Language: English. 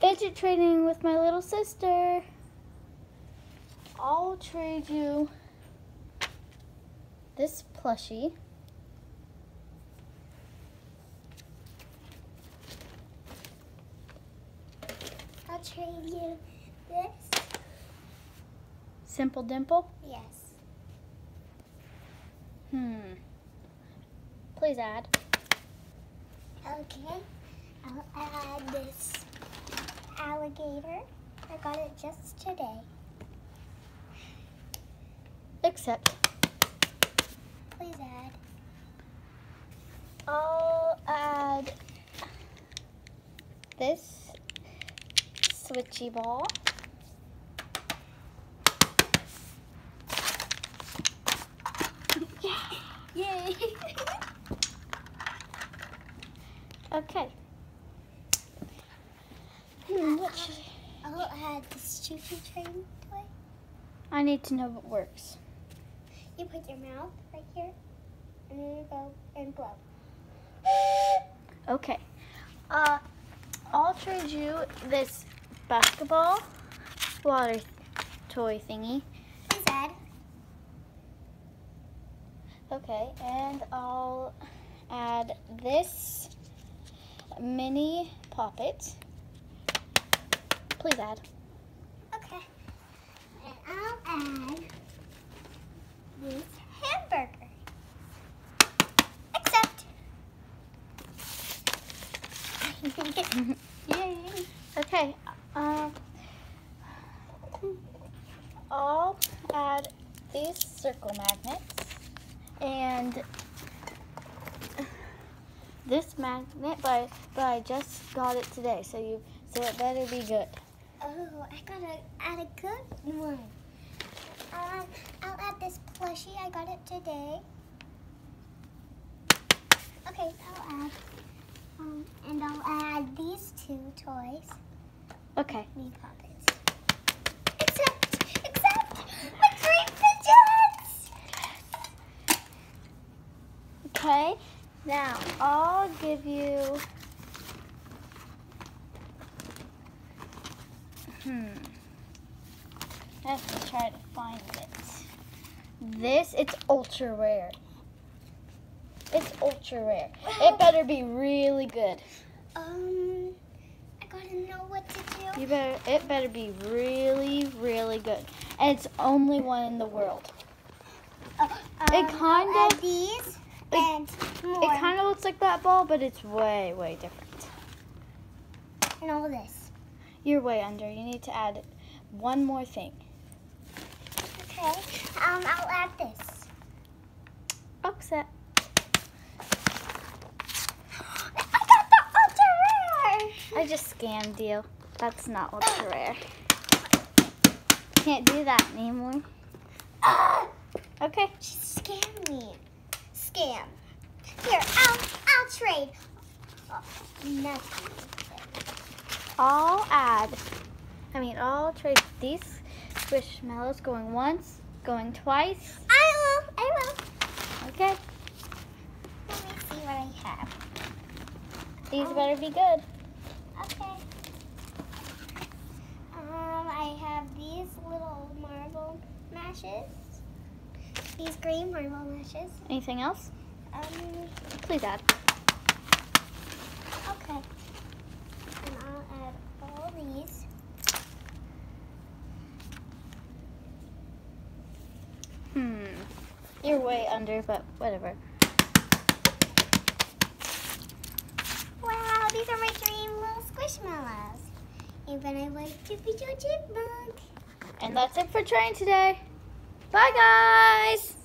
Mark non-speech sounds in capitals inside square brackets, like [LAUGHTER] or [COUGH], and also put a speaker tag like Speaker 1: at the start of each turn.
Speaker 1: fidget trading with my little sister. I'll trade you this plushie.
Speaker 2: I'll trade you this.
Speaker 1: Simple Dimple.
Speaker 2: Yes.
Speaker 1: Hmm. Please add.
Speaker 2: Okay. I'll add this alligator. I got it just today.
Speaker 1: Except.
Speaker 2: Please add.
Speaker 1: I'll add this switchy ball. [LAUGHS]
Speaker 2: Yay!
Speaker 1: Okay. What I-
Speaker 2: I'll add this choo-choo train toy.
Speaker 1: I need to know what works.
Speaker 2: You put your mouth right here, and then you go and blow.
Speaker 1: Okay. Uh, I'll trade you this basketball water toy thingy.
Speaker 2: Add.
Speaker 1: Okay, and I'll add this mini poppet. Please add.
Speaker 2: Okay. And I'll add this hamburger. Accept. [LAUGHS]
Speaker 1: Yay. Okay. Um, I'll add these circle magnets and this magnet, but but I just got it today, so you so it better be good.
Speaker 2: Oh, I gotta add a good one. Um, I'll add this plushie. I got it today. Okay, I'll add. Um, and I'll add these two toys.
Speaker 1: Okay.
Speaker 2: Me puppets. Accept! Accept! My dream fidgets!
Speaker 1: Okay. Now I'll give you. Hmm. I have to try to find it. This it's ultra rare. It's ultra rare. It better be really good.
Speaker 2: Um, I gotta know what to do.
Speaker 1: You better. It better be really, really good. And it's only one in the world.
Speaker 2: Uh,
Speaker 1: It
Speaker 2: um,
Speaker 1: kind
Speaker 2: I'll
Speaker 1: of-
Speaker 2: these
Speaker 1: it-
Speaker 2: and more.
Speaker 1: It kind of looks like that ball, but it's way, way different.
Speaker 2: and all this.
Speaker 1: You're way under. You need to add one more thing.
Speaker 2: Okay. Um, I'll add this.
Speaker 1: Upset.
Speaker 2: I got the ultra rare.
Speaker 1: I just scammed you. That's not ultra rare. Can't do that anymore.
Speaker 2: Ah,
Speaker 1: Okay.
Speaker 2: she scammed me. Scam. Here, I'll I'll trade. Oh, nothing.
Speaker 1: I'll add. I mean, I'll trade these squishmallows going once, going twice.
Speaker 2: I will. I will.
Speaker 1: Okay.
Speaker 2: Let me see what I have.
Speaker 1: These
Speaker 2: Oh.
Speaker 1: better be good.
Speaker 2: Okay. Um, I have these little marble mashes. These green marble mashes.
Speaker 1: Anything else?
Speaker 2: Um,
Speaker 1: Please add.
Speaker 2: okay. And I'll add all these.
Speaker 1: Hmm. You're way under, but whatever.
Speaker 2: Wow, these are my dream little squishmallows. Even I like to be your chipmunk.
Speaker 1: And that's it for train today. Bye, guys.